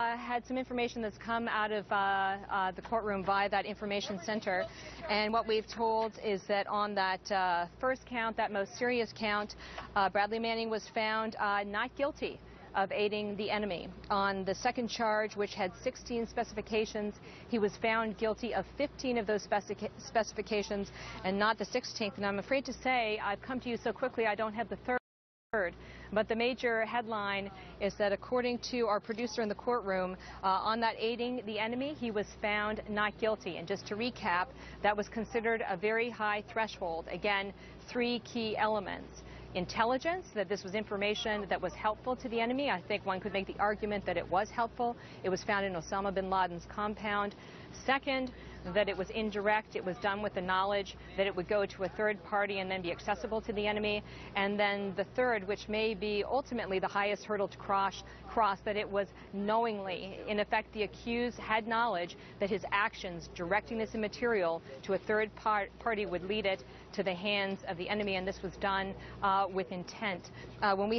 Uh, had some information that's come out of uh, uh, the courtroom via that information center. And what we've told is that on that uh, first count, that most serious count, uh, Bradley Manning was found uh, not guilty of aiding the enemy. On the second charge, which had 16 specifications, he was found guilty of 15 of those specific specifications and not the 16th. And I'm afraid to say, I've come to you so quickly, I don't have the third. But the major headline is that according to our producer in the courtroom, uh, on that aiding the enemy, he was found not guilty. And just to recap, that was considered a very high threshold. Again, three key elements. Intelligence, that this was information that was helpful to the enemy. I think one could make the argument that it was helpful. It was found in Osama bin Laden's compound. Second, that it was indirect. It was done with the knowledge that it would go to a third party and then be accessible to the enemy. And then the third, which may be ultimately the highest hurdle to cross, cross that it was knowingly. In effect, the accused had knowledge that his actions directing this material to a third par party would lead it to the hands of the enemy, and this was done uh, with intent. Uh, when we